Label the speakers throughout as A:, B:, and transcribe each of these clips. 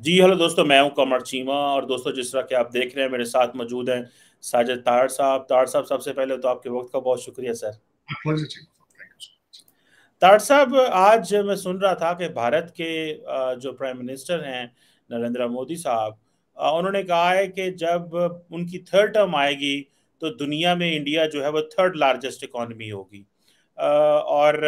A: जी hello दोस्तों, मैं हूँ कमर चीमा और दोस्तों, जिस तरह के आप देख रहे हैं, मेरे साथ मौजूद हैं साजिद तार साहब। तार साहब, सबसे पहले तो आपके वक्त का बहुत शुक्रिया, सर। तार साहब, आज मैं सुन रहा था कि भारत के जो प्राइम मिनिस्टर हैं, नरेंद्र मोदी साहब उन्होंने कहा है कि जब उनकी थर्ड टर्म आएगी तो दुनिया में इंडिया जो है, वो थर्ड लार्जेस्ट इकॉनमी होगी। और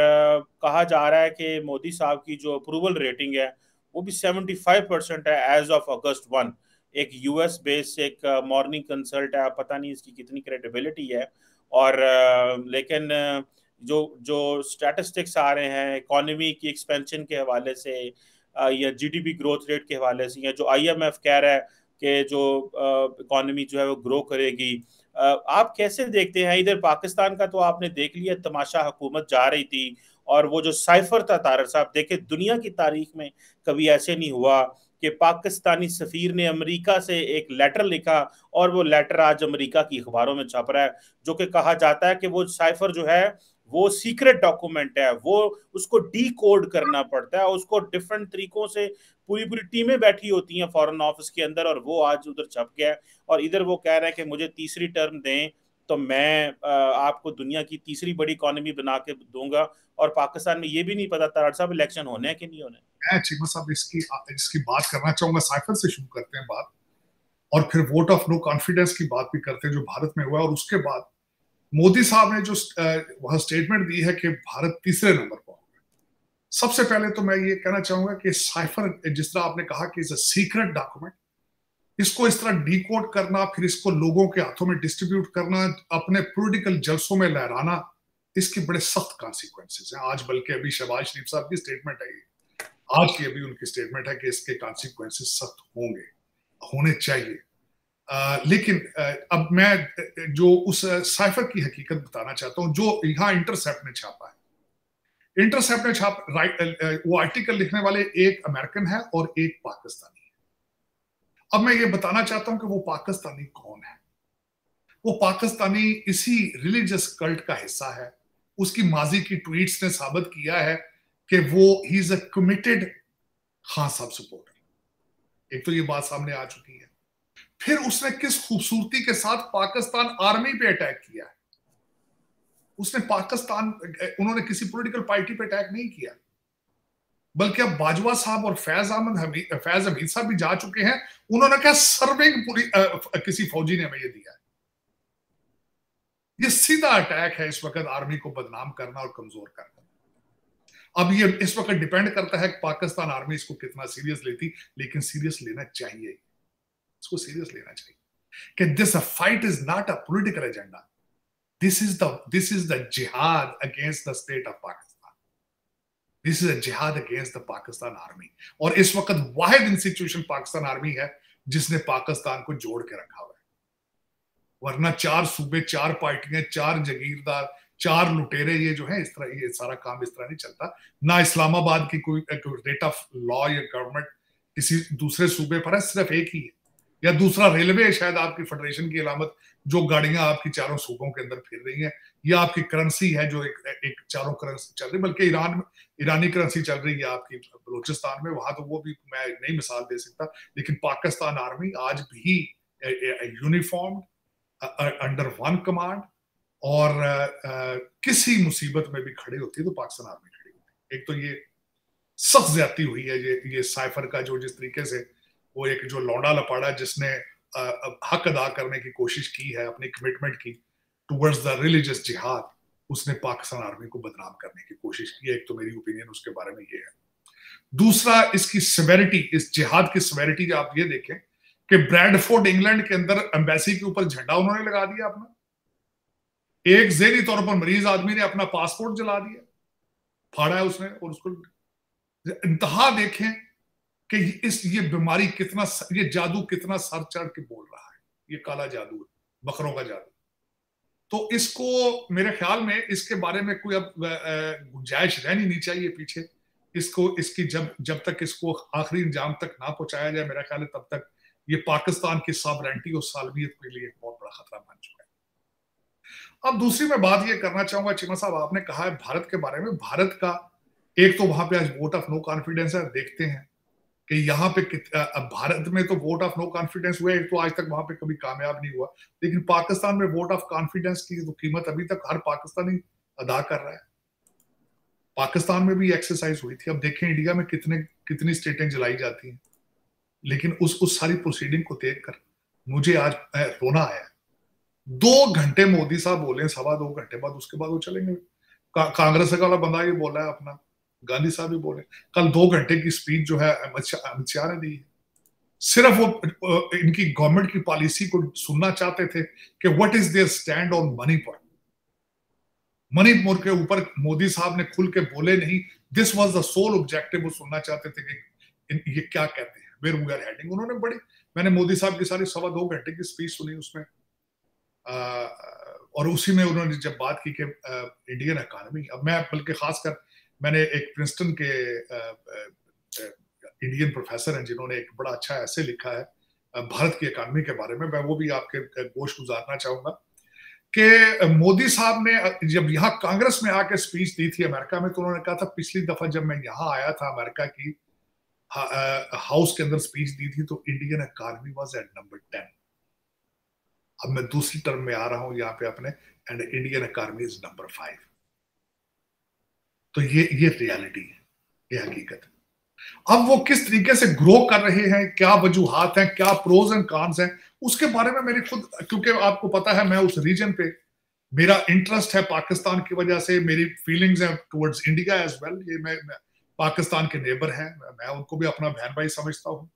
A: कहा जा रहा है कि मोदी साहब की जो अप्रूवल रेटिंग है वो भी 75 परसेंट है एज ऑफ़ अगस्त वन एक यूएस बेस्ड एक मॉर्निंग कंसल्ट है पता नहीं इसकी कितनी क्रेडिबिलिटी है। और लेकिन जो जो स्टैटिस्टिक्स आ रहे हैं इकोनॉमी की एक्सपेंशन के हवाले से या जीडीपी ग्रोथ रेट के हवाले से, या जो आईएमएफ कह रहा है कि जो इकोनॉमी जो है वो ग्रो करेगी आप कैसे देखते हैं? इधर पाकिस्तान का तो आपने देख लिया, तमाशा हुकूमत जा रही थी। और वो जो साइफर था तारर साहब, देखे, दुनिया की तारीख में कभी ऐसे नहीं हुआ कि पाकिस्तानी सफीर ने अमेरिका से एक लेटर लिखा और वो लेटर आज अमेरिका की अखबारों में छप रहा है, जो कि कहा जाता है कि वो साइफर जो है, वो सीक्रेट डॉक्यूमेंट है, वो उसको डी कोड करना पड़ता है उसको डिफरेंट तरीकों से पूरी पूरी टीमें बैठी होती हैं फॉरेन ऑफ़िस के अंदर और वो आज उधर छप गया और इधर वो कह रहे हैं कि मुझे तीसरी टर्म दें तो मैं आपको दुनिया की तीसरी बड़ी इकोनॉमी बना के दूँगा और पाकिस्तान में ये भी नहीं पता तराड़ साहब इलेक्शन होने हैं कि नहीं होने
B: मैं चीमा साहब इसकी इसकी बात करना चाहूँगा साइफर से शुरू करते हैं बात और फिर वोट ऑफ़ नो कॉन्फिडेंस की बात भी करते हैं जो भारत में हुआ और उसके बाद मोदी साहब ने जो वह स्टेटमेंट दी है कि भारत तीसरे नंबर पर सबसे पहले तो मैं ये कहना चाहूँगा कि साइफर जिस तरह आपने कहा कि इज़ अ सीक्रेट डॉक्यूमेंट इसको इस तरह डीकोड करना फिर इसको लोगों के हाथों में डिस्ट्रीब्यूट करना अपने पोलिटिकल जलसों में लहराना इसके बड़े सख्त कॉन्सिक्वेंसेस हैं। आज बल्कि अभी शहबाज शरीफ साहब की स्टेटमेंट है आज की अभी उनकी स्टेटमेंट है कि इसके कॉन्सिक्वेंसेस सख्त होंगे होने चाहिए। आ, लेकिन आ, अब मैं जो उस साइफर की हकीकत बताना चाहता हूँ जो यहाँ इंटरसेप्ट ने छापा है। इंटरसेप्ट ने छाप राइट वो आर्टिकल लिखने वाले एक अमेरिकन है और एक पाकिस्तानी। अब मैं ये बताना चाहता हूँ कि वो पाकिस्तानी कौन है? वो पाकिस्तानी इसी रिलीजियस कल्ट का हिस्सा है। उसकी माजी की ट्वीट्स ने साबित किया है कि वो ही is a committed Khan sahab supporter एक तो ये बात सामने आ चुकी है। फिर उसने किस खूबसूरती के साथ पाकिस्तान आर्मी पे अटैक किया? उसने पाकिस्तान, उन्होंने किसी पॉलिटिकल पार्टी पे अटैक नहीं किया। बल्कि अब बाजवा साहब और फैज अहमद फैज हमीद साहब भी जा चुके हैं। उन्होंने कहा सर्विंग पूरी किसी फौजी ने हमें ये दिया ये सीधा अटैक है इस वक्त आर्मी को बदनाम करना और कमज़ोर करना। अब ये इस वक्त डिपेंड करता है कि पाकिस्तान आर्मी इसको कितना सीरियस लेती, लेकिन सीरियस लेना चाहिए। इसको सीरियस लेना चाहिए कि this fight is not a political agenda this is the this is the jihad against the state of Pakistan this is a jihad against the Pakistan army और इस वक्त वाहिद इंस्टीट्यूशन पाकिस्तान आर्मी है, जिसने पाकिस्तान को जोड़ के रखा हुआ है। वरना चार सूबे, चार पार्टियाँ, चार जगीरदार, चार लुटेरे, ये जो है, इस तरह, ये सारा काम इस तरह नहीं चलता। ना इस्लामाबाद की कोई रेट ऑफ़ लॉ या गवर्नमेंट किसी दूसरे सूबे पर है, सिर्फ़ एक ही है। या दूसरा रेलवे शायद आपकी फेडरेशन की अलामत जो गाड़ियाँ आपकी चारों सूबों के अंदर फिर रही हैं, या आपकी करेंसी है जो एक एक चारों करेंसी चल रही बल्कि ईरान में ईरानी करेंसी चल रही है आपकी, बलोचिस्तान में, वहाँ तो वो भी मैं नहीं मिसाल दे सकता, लेकिन पाकिस्तान आर्मी आज भी यूनिफॉर्म अंडर वन कमांड और किसी मुसीबत में भी खड़े होती है तो पाकिस्तान आर्मी खड़ी होती है। एक तो ये सख्त ज़्यादा हुई है, ये ये साइफर का जो जिस तरीके से वो एक जो लौंडा लपाड़ा जिसने हक अदा करने की कोशिश की है, अपनी कमिटमेंट की टूवर्ड्स द रिलीजियस जिहाद उसने पाकिस्तान आर्मी को बदनाम करने की कोशिश की है। एक तो मेरी ओपिनियन उसके बारे में ये है। दूसरा, इसकी सिवेरिटी इस जिहाद की सिवेरिटी आप ये देखें कि ब्रैडफोर्ड इंग्लैंड के अंदर एम्बेसी के ऊपर झंडा उन्होंने लगा दिया अपना। एक जेरी तौर पर मरीज़ आदमी ने अपना पासपोर्ट जला दिया, फाड़ा है उसने और उसको। इंतहा देखें कि इस, ये बीमारी कितना ये जादू कितना सर चढ़ के बोल रहा है, ये काला जादू है, बकरों का जादू। तो इसको मेरे ख्याल में इसके बारे में कोई अब गुंजाइश रहनी नहीं चाहिए पीछे। इसको, इसकी जब जब तक इसको आखिरी इंजाम तक ना पहुँचाया जाए, मेरा ख्याल है तब तक ये पाकिस्तान की सॉवरेंटी और सालवियत के लिए एक बहुत बड़ा खतरा बन चुका है। अब दूसरी मैं बात ये करना चाहूँगा, चिमा साहब, आपने कहा है भारत के बारे में। भारत का, एक तो वहाँ पे आज वोट ऑफ़ नो कॉन्फिडेंस है, देखते हैं। कि यहाँ पे भारत में तो वोट ऑफ़ नो कॉन्फिडेंस हुए तो आज तक वहाँ पे कभी कामयाब नहीं हुआ। लेकिन पाकिस्तान में वोट ऑफ़ कॉन्फिडेंस की तो कीमत अभी तक हर पाकिस्तानी अदा कर रहा है। पाकिस्तान में भी एक्सरसाइज हुई थी। अब देखें इंडिया में कितने कितनी स्टेटें जलाई जाती हैं। लेकिन उस उस सारी प्रोसीडिंग को देख कर मुझे आज रोना आया। दो घंटे मोदी साहब बोले सवा दो घंटे बाद उसके बाद वो चलेंगे। का, कांग्रेस का वाला बंदा ये बोला है अपना गांधी साहब भी बोले कल दो घंटे की स्पीच जो है अमित शाह ने दी सिर्फ़ वो इनकी गवर्नमेंट की पॉलिसी को सुनना चाहते थे कि what is their stand on Manipur Manipur के ऊपर मोदी साहब ने खुल के बोले नहीं। This was the sole objective वो सुनना चाहते थे कि ये क्या कहते हैं? वेर वी आर हेडिंग उन्होंने बड़ी मैंने मोदी साहब की सारी सवा दो घंटे की स्पीच सुनी उसमें। आ, और उसी में उन्होंने जब बात की कि इंडियन इकोनॉमी अब मैं बल्कि खासकर मैंने एक प्रिंसटन के इंडियन प्रोफेसर हैं जिन्होंने एक बड़ा अच्छा ऐसे लिखा है भारत की इकानमी के बारे में। मैं वो भी आपके गोश गुजारना चाहूँगा कि मोदी साहब ने जब यहाँ कांग्रेस में आके स्पीच दी थी अमेरिका में तो उन्होंने कहा था, पिछली दफ़ा जब मैं यहाँ आया था अमेरिका की हाउस के अंदर स्पीच दी थी तो Indian economy was at number ten अब मैं दूसरी टर्म में आ रहा हूँ यहाँ पे अपने and Indian economy is number five तो ये ये रियलिटी है ये हकीकत है। अब वो किस तरीके से ग्रो कर रहे हैं क्या वजूहत हैं क्या प्रोज एंड कॉन्स हैं उसके बारे में मेरी खुद क्योंकि आपको पता है मैं उस रीजन पे मेरा इंटरेस्ट है पाकिस्तान की वजह से मेरी फीलिंग्स हैं टुवर्ड्स इंडिया एज वेल ये मैं, मैं पाकिस्तान के नेबर हैं मैं उनको भी अपना बहन भाई समझता हूँ।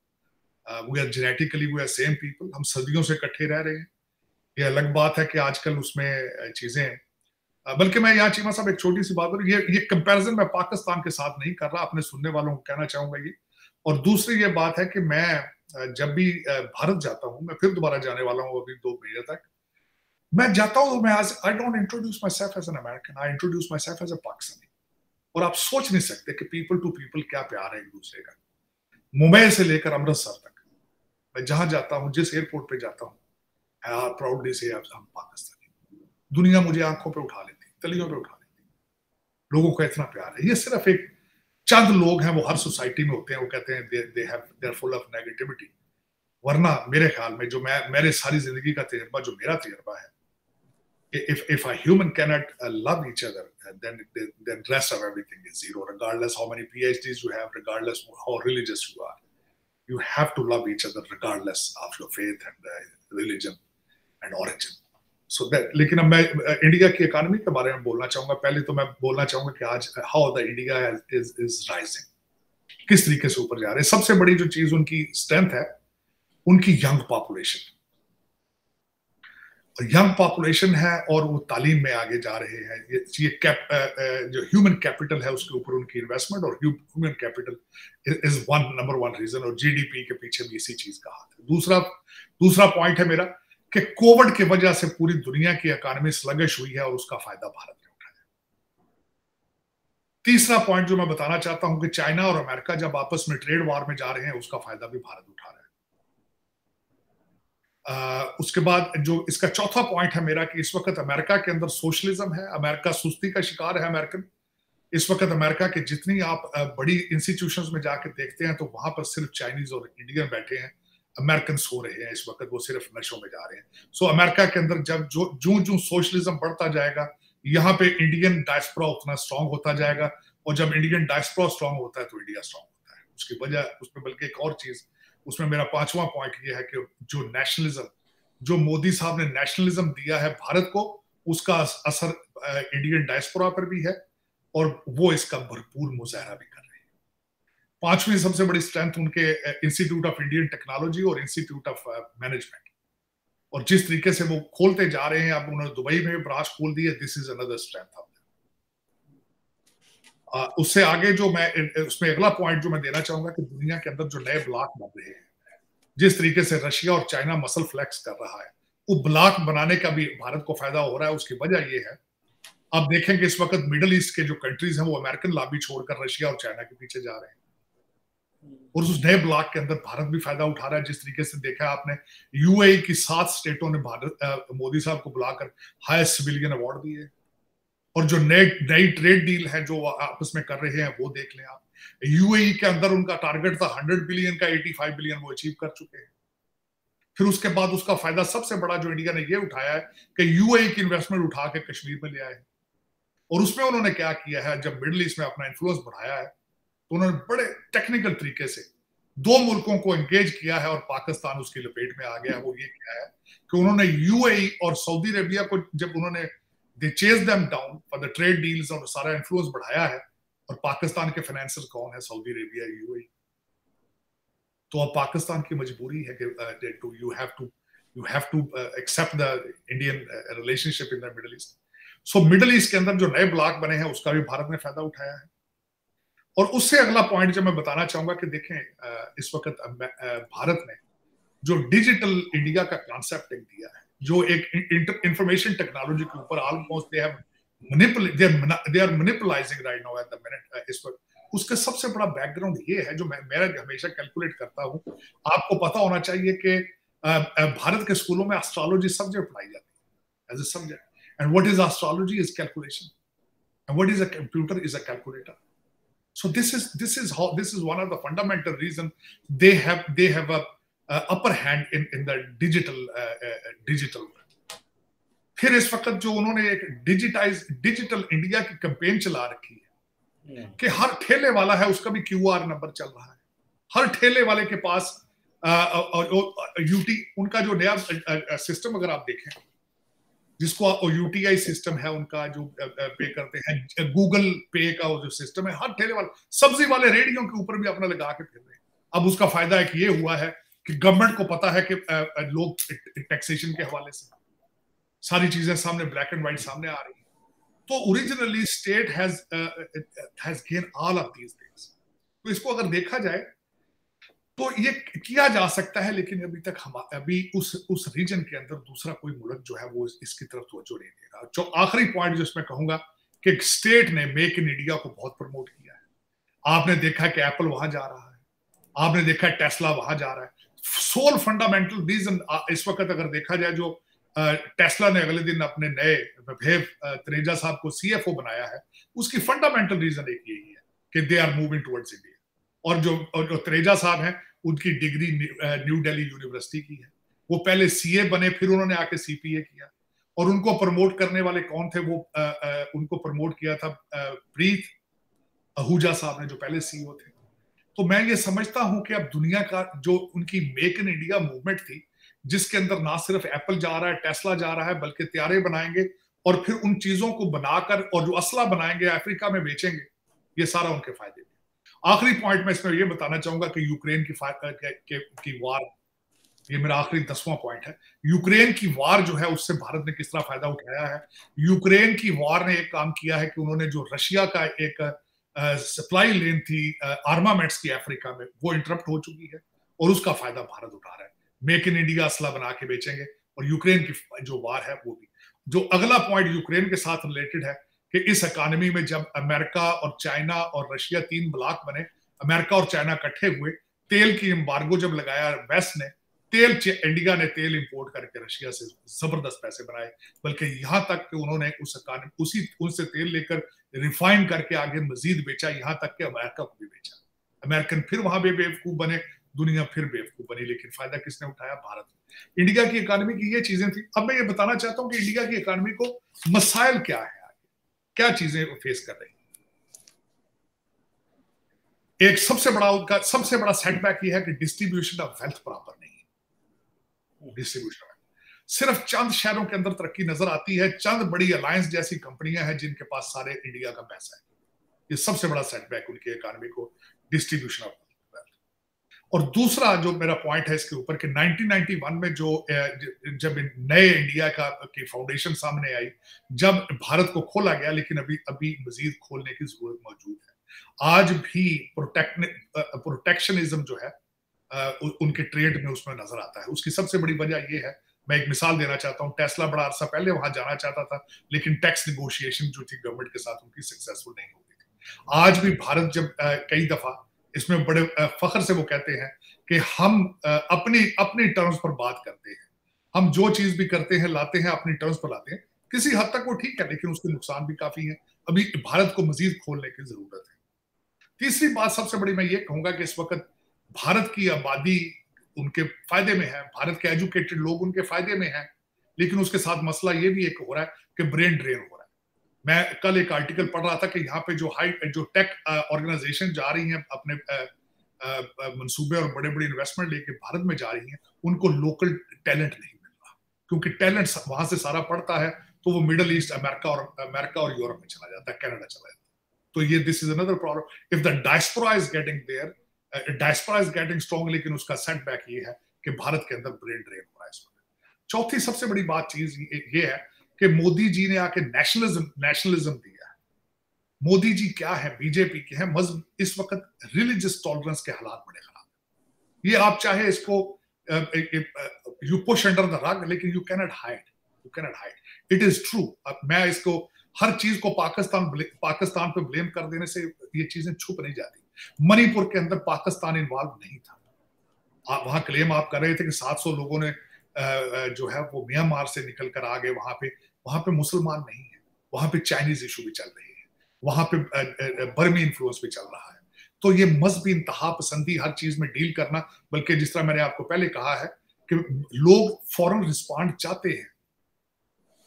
B: We are genetically we are same people हम सदियों से इकट्ठे रह रहे हैं। ये अलग बात है कि आजकल उसमें चीज़ें बल्कि मैं यहाँ चीमा साहब, एक छोटी सी बात ये ये कंपैरिजन मैं पाकिस्तान के साथ नहीं कर रहा, अपने सुनने वालों को कहना चाहूँगा ये। और दूसरी ये बात है कि मैं जब भी भारत जाता हूँ, मैं फिर दोबारा जाने वाला हूँ अभी दो महीने तक। मैं जाता हूँ, मैं I don't introduce myself as an American I introduce myself as a Pakistani और आप सोच नहीं सकते कि पीपल टू पीपल क्या प्यार है एक दूसरे का। मुंबई से लेकर अमृतसर तक, मैं जहाँ जाता हूँ, जिस एयरपोर्ट पे जाता हूँ प्राउडली से हम पाकिस्तानी दुनिया मुझे आँखों पे उठा लेती तलियों पे उठा लेती लोगों का इतना प्यार है ये सिर्फ़ एक चंद लोग हैं वो हर सोसाइटी में होते हैं वो कहते हैं they they have they are full of negativity वरना मेरे ख्याल में जो मैं मेरे सारी ज़िंदगी का तजर्बा जो मेरा तजर्बा है if if a human cannot uh, love each other, uh, then then rest of everything is zero. Regardless how many PhDs you have, regardless how religious you are, you have to love each other regardless of your faith and uh, religion and origin. So so that लेकिन अब मैं India की economy के बारे में बोलना चाहूँगा। पहले तो मैं बोलना चाहूँगा कि आज how the India is is rising किस तरीके से ऊपर जा रहे हैं? सबसे बड़ी जो चीज़ उनकी स्ट्रेंथ है उनकी यंग पॉपुलेशन यंग पॉपुलेशन है और वो तालीम में आगे जा रहे हैं। ये, ये कैप, जो ह्यूमन कैपिटल है उसके ऊपर उनकी इन्वेस्टमेंट और human capital is one number one reason और जीडीपी के पीछे भी इसी चीज़ का हाथ है। दूसरा दूसरा पॉइंट है मेरा कि कोविड की वजह से पूरी दुनिया की इकोनॉमी स्लगिश हुई है और उसका फ़ायदा भारत ने उठाया। तीसरा पॉइंट जो मैं बताना चाहता हूँ कि चाइना और अमेरिका जब आपस में ट्रेड वार में जा रहे हैं, उसका फ़ायदा भी भारत उठा रहा है। उसके बाद जो इसका चौथा पॉइंट है मेरा कि इस वक्त अमेरिका के अंदर सोशलिज्म है अमेरिका सुस्ती का शिकार है अमेरिकन इस वक्त अमेरिका के जितनी आप बड़ी इंस्टीट्यूशंस में जाके देखते हैं तो वहाँ पर सिर्फ़ चाइनीज़ और इंडियन बैठे हैं। अमेरिकन सो रहे हैं इस वक्त वो सिर्फ़ नशों में जा रहे हैं। सो so, अमेरिका के अंदर जब जो जो जो सोशलिज्म बढ़ता जाएगा यहाँ पे इंडियन डायस्प्रा उतना स्ट्रांग होता जाएगा और जब इंडियन डायस्प्रा स्ट्रांग होता है तो इंडिया स्ट्रांग होता है। उसकी वजह उसमें बल्कि एक और चीज़ उसमें मेरा पांचवा पॉइंट ये है कि जो नेशनलिज्म जो मोदी साहब ने नेशनलिज्म दिया है भारत को उसका असर इंडियन डायस्पोरा पर भी है और वो इसका भरपूर मुजाहरा भी कर हैं। पांचवी सबसे बड़ी स्ट्रेंथ उनके इंस्टीट्यूट ऑफ़ इंडियन टेक्नोलॉजी और इंस्टीट्यूट ऑफ़ मैनेजमेंट और जिस तरीके से वो खोलते जा रहे हैं, अब उन्होंने दुबई में ब्रांच खोल दी है this is another strength of उससे आगे जो मैं उसमें अगला पॉइंट जो मैं देना चाहूँगा कि दुनिया के अंदर जो नए ब्लॉक बन रहे हैं, जिस तरीके से रशिया और चाइना मसल फ्लैक्स कर रहा है, वो ब्लॉक बनाने का भी भारत को फ़ायदा हो रहा है, उसकी वजह ये है। आप देखेंगे इस वक्त मिडल ईस्ट के जो कंट्रीज़ हैं, वो अमेरिकन लॉबी छोड़कर रशिया और चाइना के पीछे जा रहे हैं। और उस नए ब्लॉक के अंदर भारत भी फ़ायदा उठा रहा है, जिस तरीके से देखा आपने यूएई की सात स्टेटों ने भारत मोदी साहब को बुलाकर हाईएस्ट सिविलियन अवार्ड दिए। और जो नए, नई ट्रेड डील है जो आपस में कर रहे हैं, वो देख लें आप। यूएई के अंदर उनका टारगेट था हंड्रेड बिलियन का, एटी फाइव बिलियन वो अचीव कर चुके हैं। फिर उसके बाद उसका फ़ायदा सबसे बड़ा जो इंडिया ने ये उठाया है कि यूएई की इन्वेस्टमेंट उठा के कश्मीर में ले आए और उसमें उन्होंने क्या किया है, जब मिडल ईस्ट में अपना इन्फ्लुएंस बढ़ाया है तो उन्होंने बड़े टेक्निकल तरीके से दो मुल्कों को एंगेज किया है और पाकिस्तान उसकी लपेट में आ गया वो ये किया है कि उन्होंने यूएई और सऊदी अरेबिया को जब उन्होंने they chased them down for the trade deals और सारा इन्फ्लुएंस बढ़ाया है, और पाकिस्तान के फाइनेंसर कौन है? सऊदी अरेबिया यूएई तो अब पाकिस्तान की मजबूरी है कि to you have to you have to accept the Indian relationship in the Middle East so Middle East के अंदर जो नए ब्लॉक बने हैं, उसका भी भारत ने फ़ायदा उठाया है। और उससे अगला पॉइंट जो मैं बताना चाहूँगा कि देखें इस वक्त भारत ने जो डिजिटल इंडिया का कॉन्सेप्ट एक दिया है, जो एक इंफॉर्मेशन टेक्नोलॉजी के ऊपर almost they they are manipulating right now at the minute इस वक्त। उसका सबसे बड़ा बैकग्राउंड ये है, जो मैं, मेरा हमेशा कैलकुलेट करता हूँ, आपको पता होना चाहिए कि भारत के स्कूलों में एस्ट्रोलॉजी सब्जेक्ट पढ़ाई जाती है as a subject and what is astrology is calculation and what is a computer is a calculator so this is this is how this is one of the fundamental reason they have they have a uh, upper hand in in the digital uh, uh, digital फिर इस वक्त जो उन्होंने एक digitize digital India की campaign चला रखी है hmm. कि हर ठेले वाला है उसका भी क्यू नंबर चल रहा है हर ठेले वाले के पास यूटी उनका जो नया सिस्टम अगर आप देखें जिसको यूटीआई सिस्टम है उनका जो पे करते हैं गूगल पे का जो सिस्टम है, हर ठेले वाले, सब्ज़ी वाले रेडियो के ऊपर भी अपना लगा के फिर रहे हैं। अब उसका फ़ायदा एक ये हुआ है कि गवर्नमेंट को पता है कि लोग टैक्सेशन के हवाले से, सारी चीज़ें सामने ब्लैक एंड व्हाइट सामने आ रही है। तो originally state has has gain all of these things तो इसको अगर देखा जाए तो ये किया जा सकता है, लेकिन अभी तक हम, अभी उस उस रीजन के अंदर दूसरा कोई मुल्क जो है वो इसकी तरफ़ तवज्जो नहीं दे रहा। जो आखिरी पॉइंट जिसमें कहूँगा कि स्टेट ने मेक इन इंडिया को बहुत प्रमोट किया है। आपने देखा कि एप्पल वहाँ जा रहा है। आपने देखा टेस्ला वहाँ जा रहा है। सोल फंडामेंटल रीजन इस वक्त अगर देखा जाए जो टेस्ला ने अगले दिन अपने नए विभेव त्रेजा साहब को सीएफओ बनाया है, उसकी फंडामेंटल रीजन एक यही है कि they are moving towards India और जो और जो त्रेजा साहब हैं उनकी डिग्री न्यू दिल्ली यूनिवर्सिटी की है। वो पहले सीए बने फिर उन्होंने आके सीपीए किया। और उनको प्रमोट करने वाले कौन थे वो आ, आ, उनको प्रमोट किया था प्रीत आहूजा साहब ने जो पहले सीईओ थे। तो मैं ये समझता हूँ कि अब दुनिया का जो उनकी मेक इन इंडिया मूवमेंट थी जिसके अंदर ना सिर्फ़ एप्पल जा रहा है टेस्ला जा रहा है बल्कि त्यारे बनाएँगे और फिर उन चीज़ों को बनाकर और जो असला बनाएँगे अफ्रीका में बेचेंगे ये सारा उनके फ़ायदे आखिरी पॉइंट में इसमें यह बताना चाहूँगा कि यूक्रेन की के, की वार ये मेरा आखिरी दसवां पॉइंट है। यूक्रेन की वार जो है उससे भारत ने किस तरह फ़ायदा उठाया है? यूक्रेन की वार ने एक काम किया है कि उन्होंने जो रशिया का एक सप्लाई लेन थी आर्मामेंट्स की अफ्रीका में वो इंटरप्ट हो चुकी है और उसका फ़ायदा भारत उठा रहा है। मेक इन इंडिया असला बना के बेचेंगे और यूक्रेन की जो वार है वो भी। जो अगला पॉइंट यूक्रेन के साथ रिलेटेड है कि इस इकानमी में जब अमेरिका और चाइना और रशिया तीन ब्लॉक बने, अमेरिका और चाइना इकट्ठे हुए, तेल की एम्बार्गो जब लगाया वेस्ट ने, तेल इंडिया ने तेल इंपोर्ट करके रशिया से ज़बरदस्त पैसे बनाए। बल्कि यहाँ तक कि उन्होंने उस उसी, उनसे तेल लेकर रिफाइन करके आगे मजीद बेचा, यहाँ तक कि अमेरिका को भी बेचा। अमेरिकन फिर वहाँ भी बेवकूफ़ बने, दुनिया फिर बेवकूफ़ बनी, लेकिन फ़ायदा किसने उठाया? भारत इंडिया की इकानमी की ये चीज़ें थी। अब मैं ये बताना चाहता हूँ कि इंडिया की इकानमी को मसाइल क्या है? क्या चीज़ें फेस कर रही एक सबसे बड़ा उनका, सबसे बड़ा सेटबैक ये है कि डिस्ट्रीब्यूशन ऑफ़ वेल्थ प्रॉपर नहीं है। डिस्ट्रीब्यूशन सिर्फ़ चंद शहरों के अंदर तरक्की नज़र आती है, चंद बड़ी अलायंस जैसी कंपनियाँ हैं जिनके पास सारे इंडिया का पैसा है। ये सबसे बड़ा सेटबैक उनकी इकॉनमी को डिस्ट्रीब्यूशन ऑफ़ और दूसरा जो मेरा पॉइंट है इसके ऊपर कि 1991 में जो जब नए इंडिया का, की फाउंडेशन सामने आई, जब भारत को खोला गया, लेकिन अभी अभी मजीद खोलने की ज़रूरत मौजूद है। आज भी प्रोटेक्शनिज्म जो है उनके ट्रेड में उसमें नज़र आता है। उसकी सबसे बड़ी वजह यह है, मैं एक मिसाल देना चाहता हूँ टेस्ला बड़ा अरसा पहले वहाँ जाना चाहता था, लेकिन टैक्स निगोशिएशन जो थी गवर्नमेंट के साथ उनकी सक्सेसफुल नहीं हो आज भी भारत जब कई दफ़ा इसमें बड़े फख्र से वो कहते हैं कि हम अपनी अपनी टर्म्स पर बात करते हैं। हम जो चीज़ भी करते हैं, लाते हैं, अपनी टर्म्स पर लाते हैं। किसी हद तक वो ठीक है, लेकिन उसके नुकसान भी काफ़ी है। अभी भारत को मजीद खोलने की ज़रूरत है। तीसरी बात सबसे बड़ी मैं ये कहूँगा कि इस वक्त भारत की आबादी उनके फ़ायदे में है। भारत के एजुकेटेड लोग उनके फ़ायदे में है। लेकिन उसके साथ मसला ये भी एक हो रहा है कि ब्रेन ड्रेन हो। मैं कल एक आर्टिकल पढ़ रहा था कि यहाँ पे जो हाई जो टेक ऑर्गेनाइजेशन जा रही हैं, अपने मंसूबे और बड़े बड़े इन्वेस्टमेंट लेके भारत में जा रही हैं, उनको लोकल टैलेंट नहीं मिल रहा। क्योंकि टैलेंट वहाँ से सारा पड़ता है तो वो मिडल ईस्ट अमेरिका और अमेरिका और यूरोप में चला जाता है कनाडा चला जाता है। तो ये this is another problem if the diaspora is getting there diaspora is getting strong लेकिन उसका सेटबैक ये है कि भारत के अंदर ब्रेन ड्रेन हो रहा है चौथी सबसे बड़ी बात चीज़ ये है कि मोदी जी ने आके नेशनलिज्म नेशनलिज्म दिया मोदी जी क्या है? बीजेपी के हैं। मज़हब इस वक्त रिलीजियस टॉलरेंस के हालात बड़े खराब ये आप चाहे इसको you push under the rug लेकिन you cannot hide you cannot hide it is true मैं इसको, हर चीज़ को पाकिस्तान पाकिस्तान पे ब्लेम कर देने से ये चीज़ें छुप नहीं जाती। मणिपुर के अंदर पाकिस्तान इन्वॉल्व नहीं था। आप, वहाँ क्लेम आप कर रहे थे कि 700 लोगों ने जो है वो म्यांमार से निकल कर आ गए वहाँ पे। वहाँ पे मुसलमान नहीं है, वहाँ पे चाइनीज़ इशू भी चल रही है, वहाँ पे बर्मी इन्फ्लुएंस भी चल रहा है। तो ये मजहबी इंतहा पसंदी हर चीज़ में डील करना, बल्कि जिस तरह मैंने आपको पहले कहा है कि लोग फॉरन रिस्पॉन्ड चाहते हैं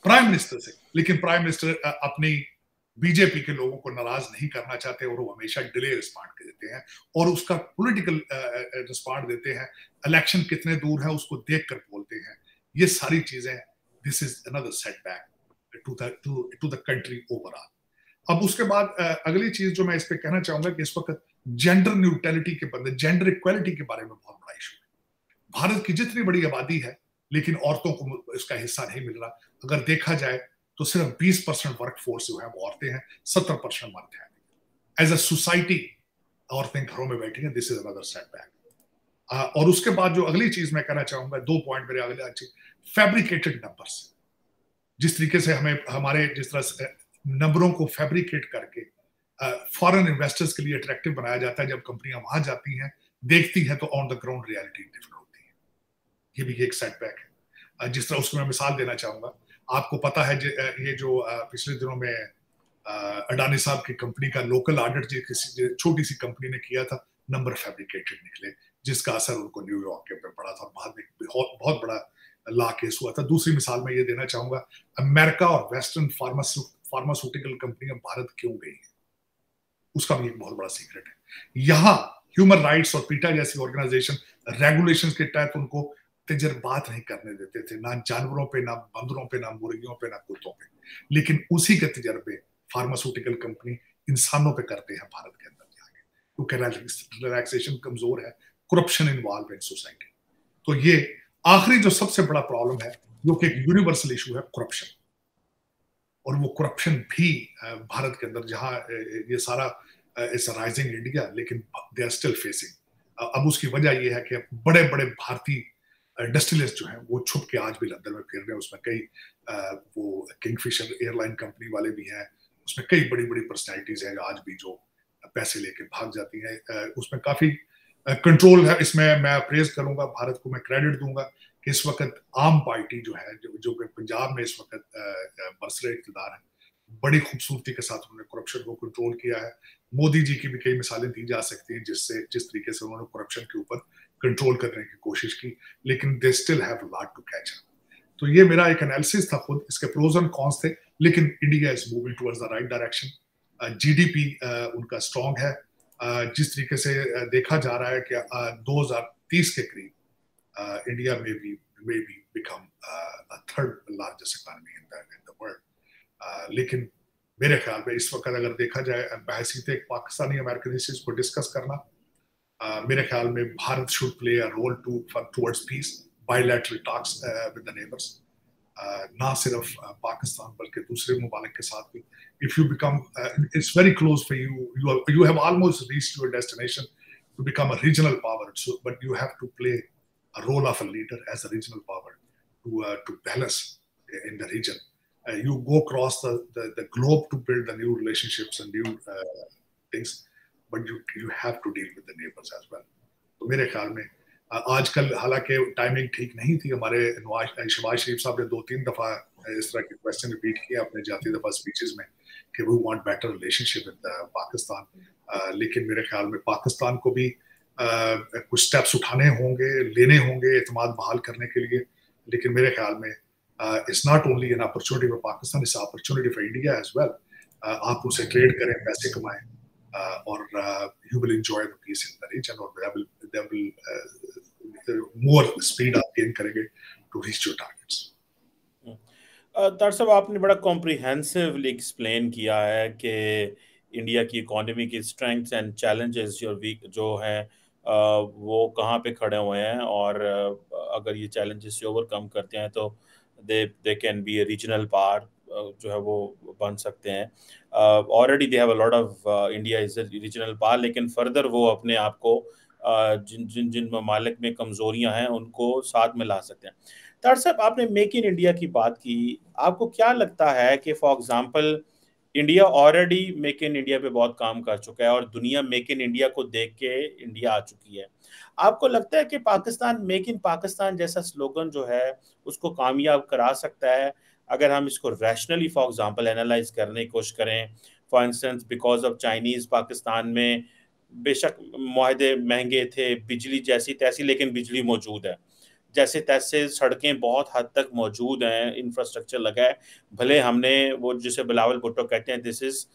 B: प्राइम मिनिस्टर से, लेकिन प्राइम मिनिस्टर अपनी बीजेपी के लोगों को नाराज़ नहीं करना चाहते और वो हमेशा डिले रिस्पॉन्ड देते हैं और उसका पॉलिटिकल रिस्पॉन्ड देते हैं। इलेक्शन कितने दूर है उसको देख कर बोलते हैं। ये सारी चीज़ें this is another setback to to to the country overall अब उसके बाद अगली चीज़ जो मैं इस पे कहना चाहूँगा कि इस वक्त जेंडर न्यूट्रलिटी के बंदे जेंडर इक्वालिटी के बारे में बहुत बड़ा इशू है। भारत की जितनी बड़ी आबादी है, लेकिन औरतों को इसका हिस्सा नहीं मिल रहा। अगर देखा जाए तो सिर्फ़ 20 परसेंट वर्क फोर्स जो है, वो औरतें हैं 70 परसेंट मर्द हैं। एज अ सोसाइटी औरतें घरों में बैठी हैं दिस इज़ अनदर सेटबैक और उसके बाद जो अगली चीज़ मैं कहना चाहूँगा, दो पॉइंट मेरे अगले अच्छी फैब्रिकेटेड नंबर्स जिस तरीके से हमें, हमारे जिस तरह से नंबरों को फैब्रिकेट करके फॉरेन इन्वेस्टर्स के लिए अट्रैक्टिव बनाया जाता है, जब कंपनियाँ वहाँ जाती हैं, देखती हैं तो on the ground reality different होती है। ये भी एक सेटबैक है। जिस तरह उसको मैं मिसाल देना चाहूँगा, आपको पता है ये जो पिछले दिनों में अडानी साहब की कंपनी का लोकल ऑडिट किसी छोटी सी कंपनी ने किया था नंबर फैब्रिकेटेड निकले, जिसका असर उनको न्यूयॉर्क के ऊपर पड़ा था। बाद में बहुत बहुत बड़ा ला केस हुआ था। दूसरी मिसाल मैं ये देना चाहूँगा, अमेरिका और वेस्टर्न फार्मास्यूटिकल कंपनियाँ भारत क्यों गई है? उसका भी एक बहुत बड़ा सीक्रेट है। यहाँ ह्यूमन राइट्स और पीटा जैसी ऑर्गेनाइजेशन रेगुलेशन के तहत उनको तजर्बात नहीं करने देते थे, ना जानवरों पे, ना बंदरों पे, ना मुर्गियों पे, ना कुत्तों पे। लेकिन उसी के तजर्बे फार्मास्यूटिकल कंपनी इंसानों पे करते हैं भारत के अंदर जाके क्योंकि रिलैक्सेशन कमज़ोर है करप्शन इन्वॉल्व इन सोसाइटी तो ये आखिरी जो सबसे बड़ा प्रॉब्लम है जो कि एक यूनिवर्सल इशू है करप्शन और वो करप्शन भी भारत के अंदर जहाँ ये सारा इट्स राइजिंग इंडिया लेकिन दे आर स्टिल फेसिंग अब उसकी वजह ये है कि बड़े बड़े भारतीय डिस्टिलर्स जो है वो छुप के आज भी लंदन में फिर रहे हैं उसमें कई वो किंगफिशर एयरलाइन कंपनी वाले भी हैं उसमें कई बड़ी बड़ी पर्सनैलिटीज हैं आज भी जो पैसे लेके भाग जाती हैं। उसमें काफ़ी कंट्रोल है। इसमें मैं प्रेज करूँगा, भारत को मैं क्रेडिट दूँगा कि इस वक्त आम पार्टी जो है, जो जो पंजाब में इस वक्त बरसरे इकतदार है, बड़ी खूबसूरती के साथ उन्होंने करप्शन को कंट्रोल किया है। मोदी जी की भी कई मिसालें दी जा सकती हैं जिससे, जिस तरीके से उन्होंने करप्शन के ऊपर कंट्रोल करने की कोशिश की, लेकिन they still have lot to catch तो ये मेरा एक एनालिसिस था खुद इसके प्रोज एंड कॉन्स थे लेकिन India is moving towards the right direction GDP उनका स्ट्रॉन्ग है. Uh, जिस तरीके से uh, देखा जा रहा है कि दो uh, 2030 के करीब इंडिया में भी may be become third largest economy in the world लेकिन मेरे ख्याल में इस वक्त अगर देखा जाए बहसीत एक पाकिस्तानी अमेरिकन को डिस्कस करना uh, मेरे ख्याल में Bharat should play a role to for towards peace bilateral talks with the neighbours ना सिर्फ़ पाकिस्तान बल्कि दूसरे ममालिक के साथ भी if you become it's very close for you you you have almost reached your destination to become a regional power so but you have to play a role of a leader as a regional power to uh, to balance in the region uh, you go across the, the, the globe to build the new relationships and new uh, things but you you have to deal with the neighbours as well तो मेरे ख्याल में आजकल हालाँकि timing ठीक नहीं थी। हमारे शबाज शरीफ साहब ने दो तीन दफ़ा इस तरह के क्वेश्चन रिपीट किया अपने जाती दफ़ा स्पीचेस में कि we want better relationship with Pakistan लेकिन मेरे ख्याल में पाकिस्तान को भी कुछ स्टेप्स उठाने होंगे, लेने होंगे एतमाद बहाल करने के लिए। लेकिन मेरे ख्याल में it's not only an opportunity for Pakistan it's opportunity for India as well आप उसे ट्रेड करें, पैसे कमाएँ। और you will enjoy the peace in the region और they will they will more speed आप गेन करेंगे to reach your targets
A: doctor sahab आपने बड़ा कॉम्प्रिहेंसिवली एक्सप्लेन किया है कि इंडिया की इकोनॉमी की स्ट्रेंथ्स एंड चैलेंजेस जो वीक जो हैं वो कहाँ पे खड़े हुए हैं और अगर ये चैलेंजेस ओवरकम करते हैं तो they they can be a regional power जो है वो बन सकते हैं। Already they have a lot of India is regional power लेकिन फर्दर वो अपने आप को जिन जिन जिन ममालिक में कमजोरियाँ हैं, उनको साथ में ला सकते हैं। तार साहब, आपने मेक इन इंडिया की बात की। आपको क्या लगता है कि for example India already make in India पे बहुत काम कर चुका है और दुनिया मेक इन इंडिया को देख के इंडिया आ चुकी है? आपको लगता है कि पाकिस्तान मेक इन पाकिस्तान जैसा स्लोगन जो है, उसको कामयाब करा सकता है? अगर हम इसको रैशनली फॉर एग्जांपल एनालाइज करने की कोशिश करें for instance because of Chinese Pakistan में बेशक माहदे महँगे थे, बिजली जैसी तैसी, लेकिन बिजली मौजूद है। जैसे तैसे सड़कें बहुत हद तक मौजूद हैं इंफ्रास्ट्रक्चर लगा है। भले हमने वो जिसे बिलावल भुट्टो कहते हैं this is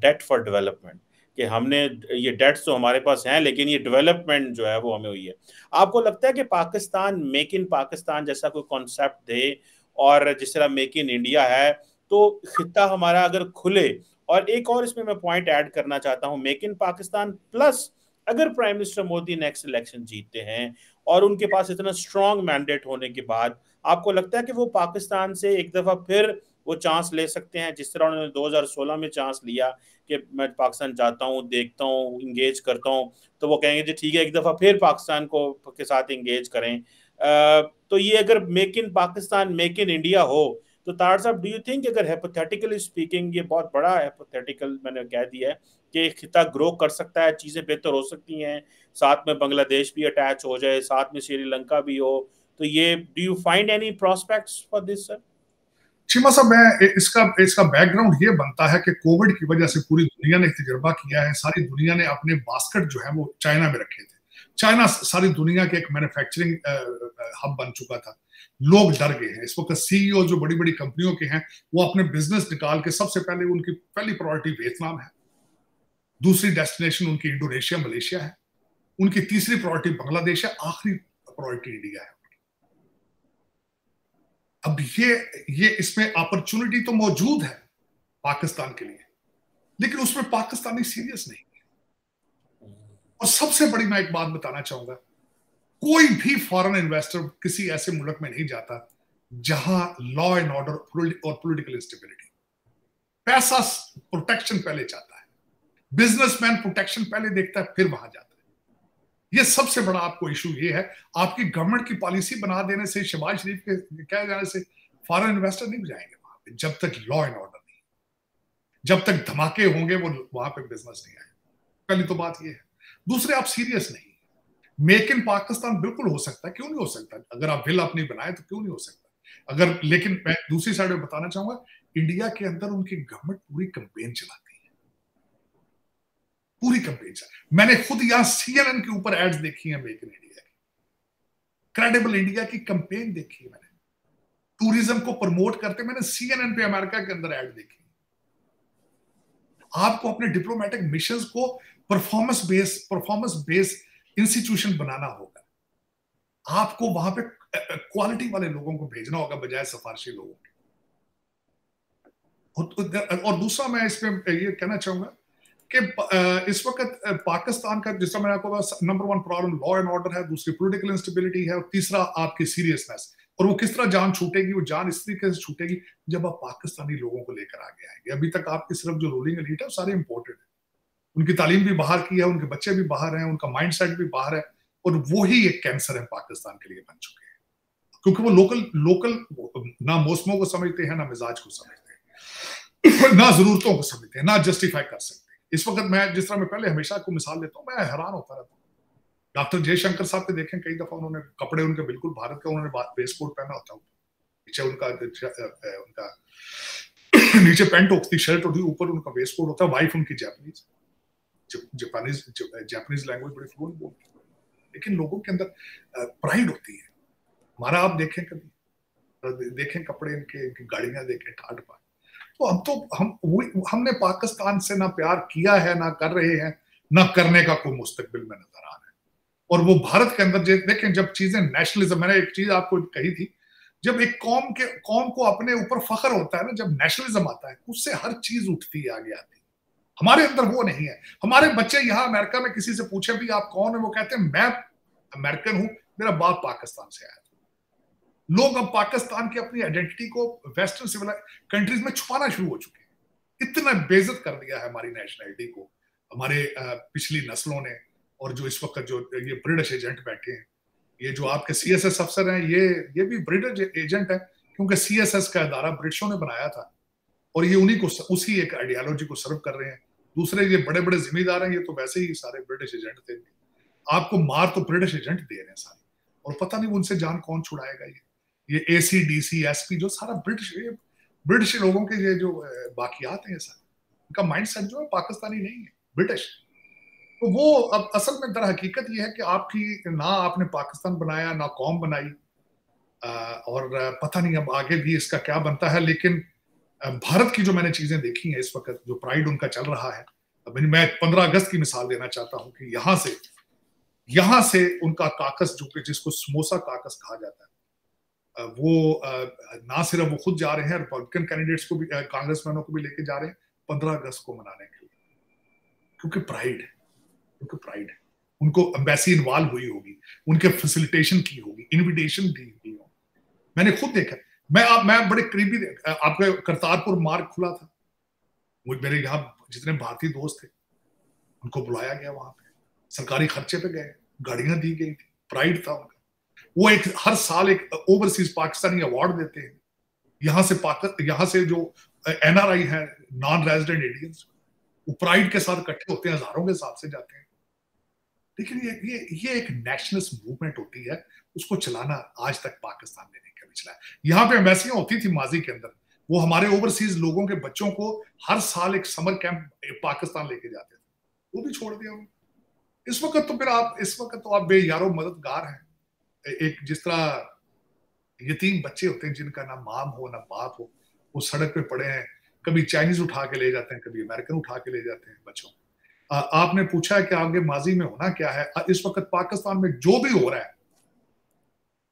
A: debt for development कि हमने, ये डेट्स तो हमारे पास हैं, लेकिन ये डेवलपमेंट जो है, वो हमें हुई है। आपको लगता है कि पाकिस्तान मेक इन पाकिस्तान जैसा कोई कॉन्सेप्ट दे और जिस तरह मेक इन इंडिया है तो खिता हमारा अगर खुले, और एक और इसमें मैं पॉइंट ऐड करना चाहता हूँ मेक इन पाकिस्तान प्लस अगर prime minister Modi next election जीतते हैं, और उनके पास इतना स्ट्रॉन्ग मैंडेट होने के बाद, आपको लगता है कि वो पाकिस्तान से एक दफ़ा फिर वो चांस ले सकते हैं? जिस तरह उन्होंने 2016 में चांस लिया कि मैं पाकिस्तान जाता हूँ, देखता हूँ इंगेज करता हूँ तो वो कहेंगे जी, ठीक है, एक दफ़ा फिर पाकिस्तान को, के साथ इंगेज करें। तो ये अगर make in Pakistan make in India हो तो तार साहब डू यू थिंक अगर हेपोथेटिकली स्पीकिंग ये बहुत बड़ा हेपोथेटिकल मैंने कह दिया है कि खिता ग्रो कर सकता है, चीज़ें बेहतर हो सकती हैं, साथ में बांग्लादेश भी अटैच हो जाए, साथ में श्रीलंका भी हो तो ये do you find any prospects for this sir
B: Cheema sahab, मैं इसका इसका बैकग्राउंड ये बनता है कि कोविड की वजह से पूरी दुनिया ने तजर्बा किया है, सारी दुनिया ने अपने बास्केट जो है वो चाइना में रखे थे। चाइना सारी दुनिया के एक मैन्युफैक्चरिंग हब बन चुका था। लोग डर गए हैं। इस वक्त सीईओ जो बड़ी बड़ी कंपनियों के हैं, वो अपने बिज़नेस निकाल के सबसे पहले उनकी पहली प्रायोरिटी वियतनाम है। दूसरी डेस्टिनेशन उनकी इंडोनेशिया मलेशिया है। उनकी तीसरी प्रायोरिटी बांग्लादेश है। आखिरी प्रायोरिटी इंडिया है। अब ये ये इसमें अपॉर्चुनिटी तो मौजूद है पाकिस्तान के लिए, लेकिन उसमें पाकिस्तानी सीरियस नहीं। और सबसे बड़ी मैं एक बात बताना चाहूँगा। कोई भी फॉरेन इन्वेस्टर किसी ऐसे मुल्क में नहीं जाता जहाँ लॉ एंड ऑर्डर और पॉलिटिकल इंस्टेबिलिटी पैसा प्रोटेक्शन पहले चाहता है। बिजनेसमैन प्रोटेक्शन पहले देखता है, फिर वहाँ जाता है। ये सबसे बड़ा आपको इशू ये है, आपकी गवर्नमेंट की पॉलिसी बना देने से शबाज शरीफ के, कह जाने से फॉरेन इन्वेस्टर नहीं जाएँगे वहाँ पे, जब तक लॉ एंड ऑर्डर नहीं। जब तक धमाके होंगे, वो वहाँ पे बिज़नेस नहीं आएगा। पहली तो बात ये है। दूसरे, आप सीरियस नहीं। मेक इन पाकिस्तान बिल्कुल हो सकता है। क्यों नहीं हो सकता? अगर आप बिल अपनी बनाए तो क्यों नहीं हो सकता? अगर, लेकिन मैं दूसरी साइड में बताना चाहूँगा इंडिया के अंदर उनकी गवर्नमेंट पूरी कंपेन चलाती है। पूरी कंपेन मैंने खुद यहाँ सीएनएन के ऊपर एड्स देखी है मेक इन इंडिया की। क्रेडिबल इंडिया की कंपेन देखी है मैंने। टूरिज़्म को प्रमोट करते मैंने सीएनएन पे अमेरिका के अंदर एड देखी। आपको अपने डिप्लोमेटिक मिशन को performance base performance base institution बनाना होगा। आपको वहाँ पे क्वालिटी वाले लोगों को भेजना होगा बजाय सिफारशी लोगों के। और दूसरा मैं इसमें ये कहना चाहूँगा कि इस वक्त पाकिस्तान का जिस मैंने आपको number one problem law and order है, दूसरी पोलिटिकल इंस्टेबिलिटी है, और तीसरा आपकी सीरियसनेस और वो किस तरह जान छूटेगी, वो जान इस तरीके से छूटेगी जब आप पाकिस्तानी लोगों को लेकर आगे आएँगे। अभी तक आपकी सिर्फ़ जो रूलिंग एलिट है सारे इंपॉर्टेंट है। उनकी तालीम भी बाहर की है, उनके बच्चे भी बाहर हैं, उनका माइंड भी बाहर है और वो ही एक कैंसर है पाकिस्तान के लिए बन चुके हैं। क्योंकि वो लोकल लोकल ना मौसमों को समझते हैं, ना मिजाज को समझते हैं। ना जरूरतों को समझते हैं, ना जस्टिफाई कर सकते हैं। इस वक्त मैं, जिस तरह मैं पहले हमेशा को मिसाल देता हूँ, मैं हैरान होता रहता हूँ। डॉक्टर जयशंकर साहब के देखें, कई दफ़ा उन्होंने कपड़े उनके बिल्कुल भारत का, उन्होंने बेस कोट पहना होता है। नीचे उनका उनका नीचे पैंट होती, शर्ट होती, ऊपर उनका वेस्ट कोट होता है वाइफ उनकी जैपनीज जापानीज जापानीज लैंग्वेज बड़ी फ्लुएंट बोलते हैं। लेकिन लोगों के अंदर प्राइड होती है। हमारा आप देखें कभी देखें कपड़े इनके, इनकी गाड़ियाँ देखें ठाट पाट तो हम तो हम हमने पाकिस्तान से ना प्यार किया है, ना कर रहे हैं, ना करने का कोई मुस्तकबिल में नज़र आ रहा है। और वो भारत के अंदर देखें जब चीज़ें नेशनलिज्म मैंने एक चीज़ आपको कही थी, जब एक कौम के, कौम को अपने ऊपर फख्र होता है ना, जब नेशनलिज्म आता है, उससे हर चीज़ उठती है, आगे आती है। हमारे अंदर वो नहीं है। हमारे बच्चे यहाँ अमेरिका में किसी से पूछे भी, आप कौन है? वो कहते हैं, मैं अमेरिकन हूँ, मेरा बाप पाकिस्तान से आया था। लोग अब पाकिस्तान की अपनी आइडेंटिटी को वेस्टर्न सिविल कंट्रीज़ में छुपाना शुरू हो चुके हैं। इतना बेजत कर दिया है हमारी नेशनैलिटी को। हमारे पिछली नस्लों ने, और जो इस वक्त जो, ये ब्रिटिश एजेंट बैठे हैं, ये जो आपके सी एस एस अफसर हैं, ये ये भी ब्रिटिश एजेंट है, क्योंकि सी एस एस का अदारा ब्रिटिशों ने बनाया था। और ये उन्हीं को उसी एक आइडियालॉजी को सर्व कर रहे हैं। दूसरे ये बड़े बड़े जिम्मेदार हैं, ये तो वैसे ही सारे ब्रिटिश एजेंट थे। आपको मार तो ब्रिटिश एजेंट दे रहे हैं सारे। और पता नहीं उनसे जान कौन छुड़ाएगा ये। ये A C D C S P जो सारा ब्रिटिश ब्रिटिश लोगों के ये जो बाकियात हैं सारे। उनका माइंड सेट जो है, पाकिस्तानी नहीं है ब्रिटिश तो वो अब असल में दर हकीकत ये है कि आपकी, ना आपने पाकिस्तान बनाया, ना कौम बनाई। और पता नहीं अब आगे भी इसका क्या बनता है, लेकिन भारत की जो मैंने चीज़ें देखी हैं इस वक्त, जो प्राइड उनका चल रहा है मैं पंद्रह अगस्त की मिसाल देना चाहता हूँ कि यहाँ से यहाँ से उनका काकस जो कि जिसको समोसा काकस कहा जाता है वो ना सिर्फ़ वो खुद जा रहे हैं रिपब्लिकन कैंडिडेट्स को भी कांग्रेसमैनों को भी लेके जा रहे हैं, पंद्रह अगस्त को मनाने के लिए। क्योंकि प्राइड है, क्योंकि प्राइड है। उनको एम्बेसी इन्वॉल्व हुई होगी, उनके फैसिलिटेशन की होगी इनविटेशन दी हुई होगी। मैंने खुद देखा मैं आप, मैं बड़े करीबी आपके करतारपुर मार्ग खुला था। मुझे मेरे यहाँ जितने भारतीय दोस्त थे, उनको बुलाया गया वहाँ पे। सरकारी खर्चे पे गए, गाड़ियाँ दी गई थी प्राइड था उनका। वो एक, हर साल एक ओवरसीज पाकिस्तानी अवार्ड देते हैं। यहाँ से यहाँ से जो एनआरआई है नॉन रेजिडेंट इंडियंस वो प्राइड के साथ इकट्ठे होते हैं, हज़ारों के हिसाब से जाते हैं। लेकिन ये ये ये एक नेशनलिस्ट मूवमेंट होती है, उसको चलाना आज तक पाकिस्तान ने नहीं कभी चलाया यहाँ पे एम्बेसियाँ होती थी माजी के अंदर। वो हमारे ओवरसीज लोगों के बच्चों को हर साल एक समर कैंप पाकिस्तान लेके जाते थे। वो भी छोड़ दिया उन्होंने इस वक्त तो फिर आप, इस वक्त तो आप बेयारो मददगार हैं। एक जिस तरह यतीम बच्चे होते हैं जिनका ना माम हो, ना बाप हो, वो सड़क पे पड़े हैं। कभी चाइनीज़ उठा के ले जाते हैं, कभी अमेरिकन उठा के ले जाते हैं बच्चों। आपने पूछा है कि आगे माजी में होना क्या है? इस वक्त पाकिस्तान में जो भी हो रहा है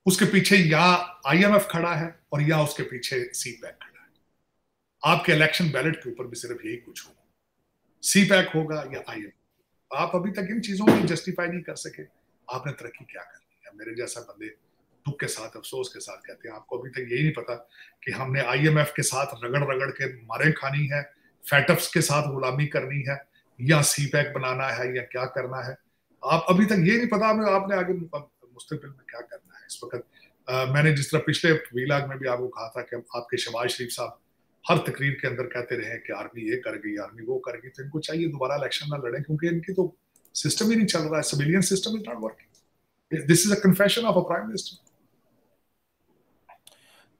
B: उसके पीछे या आईएमएफ खड़ा है और या उसके पीछे सी पैक खड़ा है। आपके इलेक्शन बैलेट के ऊपर भी सिर्फ़ यही कुछ होगा। सी पैक होगा या आईएमएफ आप अभी तक इन चीज़ों को जस्टिफाई नहीं कर सके। आपने तरक्की क्या कर ली है मेरे जैसा बंदे दुख के साथ, अफसोस के साथ कहते हैं। आपको अभी तक यही नहीं पता कि हमने आईएमएफ के साथ रगड़ रगड़ के मारे खानी है फैटफ्स के साथ गुलामी करनी है, या सी पैक बनाना है, या क्या करना है? आप अभी तक ये नहीं पता आपने आगे मुस्तबिल में क्या करना वक्त। मैंने जिस तरह पिछले वीलाग में भी आपको कहा था कि आपके शबाज शरीफ साहब हर तकरीर के अंदर कहते रहे कि आर्मी ये कर गई, आर्मी वो कर गई तो इनको चाहिए दोबारा इलेक्शन ना लड़े, क्योंकि इनकी तो सिस्टम ही नहीं चल रहा है। Civilian system is not working. This is a confession of a prime minister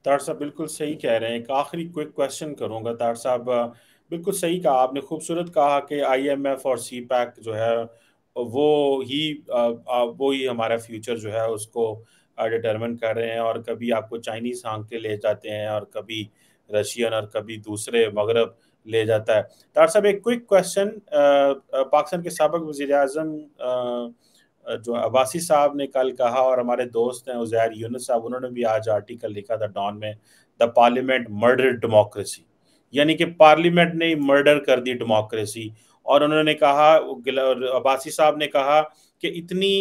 A: तार साहब, बिल्कुल सही कह रहे हैं। एक आखिरी क्विक क्वेश्चन करूँगा तार साहब। बिल्कुल सही कहा आपने। खूबसूरत कहा कि आईएमएफ और सी पैक जो है, वो ही वो ही हमारा फ्यूचर जो है, उसको डिटरमिन कर रहे हैं और कभी आपको चाइनीज़ हाँक के ले जाते हैं और कभी रशियन और कभी दूसरे मगरब ले जाता है। तार साहब, एक क्विक क्वेश्चन पाकिस्तान के सबक वजी अजम जो अब्बासी साहब ने कल कहा और हमारे दोस्त हैं उजैर यूनस साहब, उन्होंने भी आज आर्टिकल लिखा था डॉन में, द पार्लियामेंट मर्डर डेमोक्रेसी। यानी कि पार्लियामेंट ने मर्डर कर दी डेमोक्रेसी। और उन्होंने कहा अब्बासी साहब ने कहा कि इतनी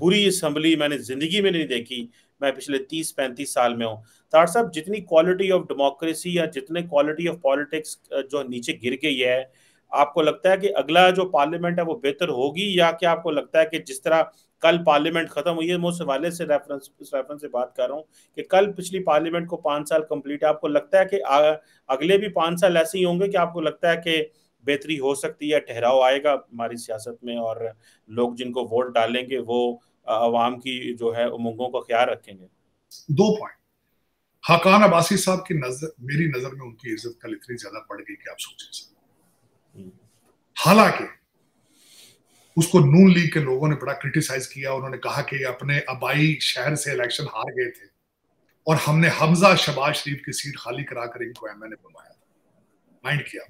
A: बुरी असम्बली मैंने ज़िंदगी में नहीं देखी मैं पिछले तीस पैंतीस साल में हूँ। तार साहब जितनी क्वालिटी ऑफ़ डेमोक्रेसी या जितने क्वालिटी ऑफ़ पॉलिटिक्स जो नीचे गिर गई है आपको लगता है कि अगला जो पार्लियामेंट है वो बेहतर होगी या क्या आपको लगता है कि जिस तरह कल पार्लियामेंट खत्म हुई है मैं उस हवाले से रेफरेंस इस रेफरेंस से बात कर रहा हूँ कि कल पिछली पार्लियामेंट को पाँच साल कंप्लीट है। आपको लगता है कि आ, अगले भी पाँच साल ऐसे ही होंगे कि आपको लगता है कि बेहतरी हो सकती है ठहराव आएगा हमारी सियासत में और लोग जिनको वोट डालेंगे वो आवाम की जो है उमंगों का ख्याल रखेंगे।
B: दो पॉइंट हकान अब्बासी साहब की नज़र मेरी नज़र में उनकी इज़्ज़त कल इतनी ज़्यादा बढ़ गई कि आप सोचे हम्म। हालाँकि उसको नून लीग के लोगों ने बड़ा क्रिटिसाइज किया उन्होंने कहा कि अपने अबाई शहर से इलेक्शन हार गए थे और हमने हमजा शबाज शरीफ की सीट खाली करा कर इनको एम एन ए बनवाया माइंड किया।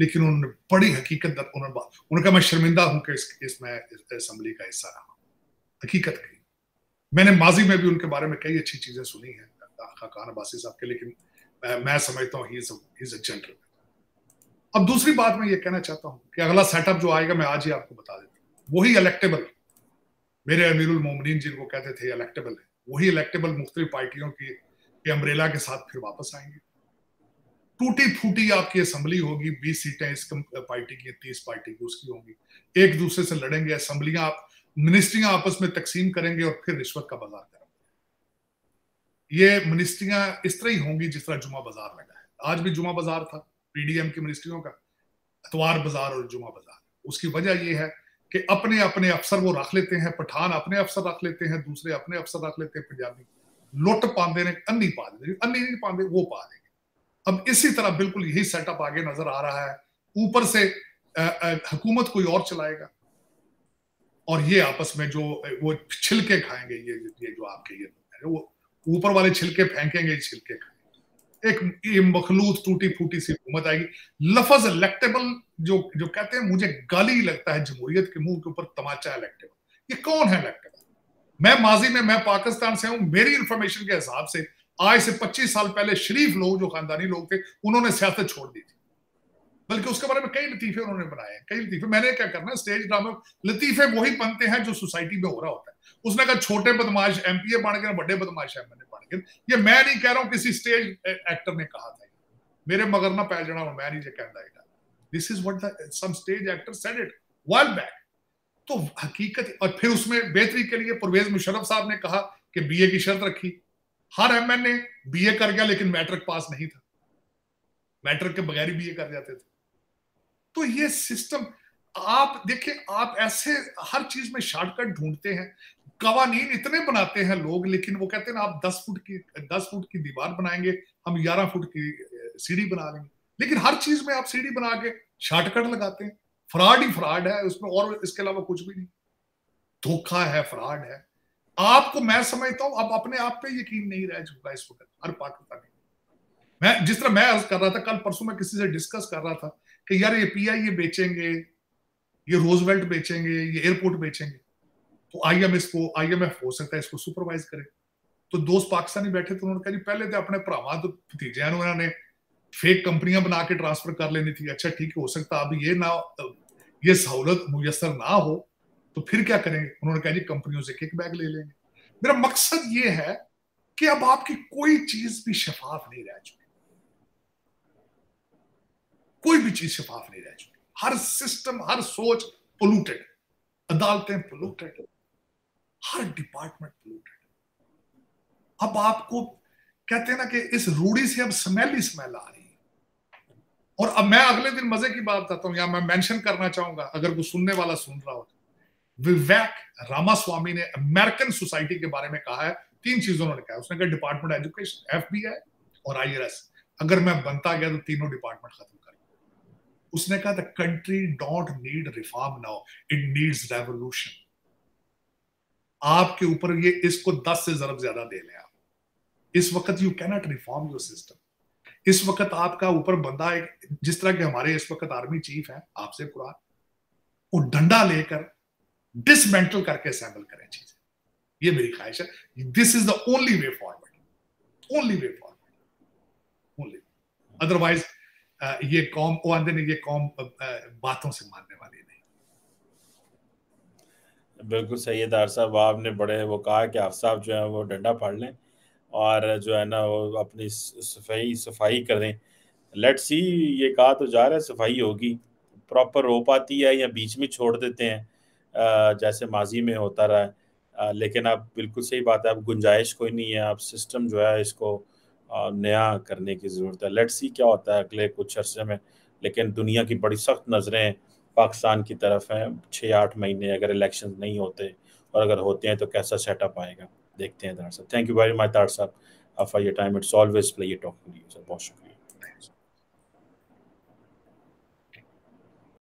B: लेकिन उन्होंने बड़ी हकीकत उन्होंने उन्होंने कहा मैं शर्मिंदा हूँ कि इस, इसमें असम्बली का हिस्सा रहा। हकीकत कही मैंने माजी में भी उनके बारे में कई अच्छी चीज़ें सुनी है खान अब्बासी साहब के लेकिन मैं मैं समझता हूँ जेंटल अब दूसरी बात मैं ये कहना चाहता हूँ कि अगला सेटअप जो आएगा मैं आज ही आपको बता देता हूँ। वही इलेक्टेबल मेरे अमीरुल मोमिन जिनको कहते थे इलेक्टेबल है। वही इलेक्टेबल मुख्तलिफ़ पार्टियों के अम्ब्रेला के साथ फिर वापस आएँगे। टूटी फूटी आपकी असम्बली होगी, बीस सीटें इस पार्टी की, तीस पार्टी की उसकी होंगी। एक दूसरे से लड़ेंगे असम्बलियाँ आप, मिनिस्ट्रियाँ आपस में तकसीम करेंगे और फिर रिश्वत का बाज़ार करेंगे। ये मिनिस्ट्रियाँ इस तरह ही होंगी जिस तरह जुमा बाज़ार लगा है। आज भी जुमा बाज़ार था, पीडीएम की मिनिस्ट्रियों का। अतवार बाज़ार और जुमा बाज़ार। उसकी वजह यह है कि अपने अपने अफसर वो रख लेते हैं, पठान अपने अफसर रख लेते हैं, दूसरे अपने अफसर रख लेते हैं, पंजाबी। लुट पाते अन्नी पा देते अन्नी नहीं पाते वो पा देंगे अब इसी तरह बिल्कुल यही सेटअप आगे नज़र आ रहा है। ऊपर से हुकूमत कोई और चलाएगा। और ये आपस में जो, वो छिलके खाएँगे, ये ये जो आपके ये वो ऊपर वाले छिलके फेंकेंगे छिलके खाएँगे। एक मखलूत टूटी फूटी सी हुकूमत आएगी। लफज इलेक्टेबल जो जो कहते हैं, मुझे गाली लगता है जमहूरियत के मुँह के ऊपर तमाचा इलेक्टेबल ये कौन है इलेक्टेबल मैं माजी में, मैं पाकिस्तान से हूँ, मेरी इंफॉर्मेशन के हिसाब से आज से 25 साल पहले शरीफ लोग, जो खानदानी लोग थे, उन्होंने सियासत छोड़ दी थी। बल्कि उसके बारे में कई लतीफे उन्होंने बनाए हैं, कई लतीफे। मैंने क्या करना, स्टेज ड्रामा, लतीफे वही बनते हैं जो सोसाइटी में हो रहा होता है। उसने कहा, छोटे बदमाश एमपीए बन गए, बड़े बदमाश एमएनए बन गए। ये मैं नहीं कह रहा हूँ, किसी स्टेज एक्टर ने कहा था। मेरे मगर ना पै जाना मैं नहीं कहता this is some stage actor said it while back तो हकीकत, और फिर उसमें बेहतरी के लिए परवेज मुशरफ साहब ने कहा कि बीए की शर्त रखी। हर एमएनए बीए कर गया, लेकिन मैट्रिक पास नहीं था। मैट्रिक के बगैर ही बीए कर जाते थे। तो ये सिस्टम आप देखिए, आप ऐसे हर चीज़ में शॉर्टकट ढूंढते हैं। कवानीन इतने बनाते हैं लोग, लेकिन वो कहते हैं ना, आप दस फुट की, दस फुट की दीवार बनाएँगे, हम ग्यारह फुट की सीढ़ी बना लेंगे। लेकिन हर चीज़ में आप सीढ़ी बना के शॉर्टकट लगाते हैं। फ्रॉड ही फ्रॉड है, उसमें और इसके अलावा कुछ भी नहीं। धोखा है, फ्रॉड है। आपको मैं समझता हूँ, अब अपने आप पे यकीन नहीं रह चुका इस वक्त हर पाकिस्तानी मैं। जिस तरह मैं कर रहा था, कल परसों में किसी से डिस्कस कर रहा था कि यार ये पीआई ये बेचेंगे, ये रोजवेल्ट बेचेंगे, ये एयरपोर्ट बेचेंगे तो आई एम इसको आई एम एफ़ हो सकता है इसको सुपरवाइज करे। तो दोस्त पाकिस्तानी बैठे तो उन्होंने कहा जी, पहले तो अपने भरावा तो भतीजे उन्होंने फेक कंपनियाँ बना के ट्रांसफ़र कर लेनी थी। अच्छा ठीक है सकता अब ये ना, ये सहूलत मुयसर ना हो तो फिर क्या करेंगे? उन्होंने कहा जी, कंपनियों से किक बैग ले लेंगे। मेरा मकसद ये है कि अब आपकी कोई चीज़ भी शफाफ नहीं रह चुकी। कोई भी चीज़ शफाफ नहीं रह चुकी। हर सिस्टम हर सोच पोलूटेड अदालतें पोलूटेड हर डिपार्टमेंट पोलूटेड अब आपको कहते हैं ना कि इस रूढ़ी से अब स्मेल ही स्मेल आ रही है। और अब मैं अगले दिन मज़े की बात बताता हूँ। या मैं मेंशन करना चाहूँगा। अगर कोई सुनने वाला सुन रहा हो विवेक रामास्वामी ने अमेरिकन सोसाइटी के बारे में कहा है। तीन चीज़ों उन्होंने कहा उसने कहा डिपार्टमेंट एजुकेशन एफबीआई और आई अगर मैं बनता गया तो तीनों डिपार्टमेंट खत्म कर। उसने कहा the country don't need reform now it needs revolution आपके ऊपर ये इसको दस से जरब ज़्यादा दे लें आप। इस वक्त you cannot reform your system इस वक्त आपका ऊपर बंदा एक, जिस तरह के हमारे इस वक्त आर्मी चीफ है, आपसे कुरान, वो डंडा लेकर डिसमेंटल करके असेंबल करें चीज़ें। ये मेरी ख्वाहिश है। This is the only way forward only way forward only otherwise ये कौम, वो आंदे ने ये कौम बातों से मानने वाली नहीं।
A: बिल्कुल सही है दार साहब। आपने बड़े वो कहा कि आप साहब जो है, वो डंडा फाड़ लें और जो है ना, वो अपनी सफ़ाई सफ़ाई करें लेट सी ये कहा तो जा रहा है, सफ़ाई होगी। प्रॉपर हो पाती है या बीच में छोड़ देते हैं। जैसे माजी में होता रहा है। लेकिन अब बिल्कुल सही बात है, अब गुंजाइश कोई नहीं है, अब सिस्टम जो है इसको नया करने की ज़रूरत है। लेट सी क्या होता है अगले कुछ अरसे में। लेकिन दुनिया की बड़ी सख्त नज़रें पाकिस्तान की तरफ़ हैं छः आठ महीने अगर इलेक्शन नहीं होते और अगर होते हैं तो कैसा सेटअप आएगा? देखते हैं दार साहब thank you very much Dar sahab. For your time it's always play ये टॉक सर बहुत शुक्रिया।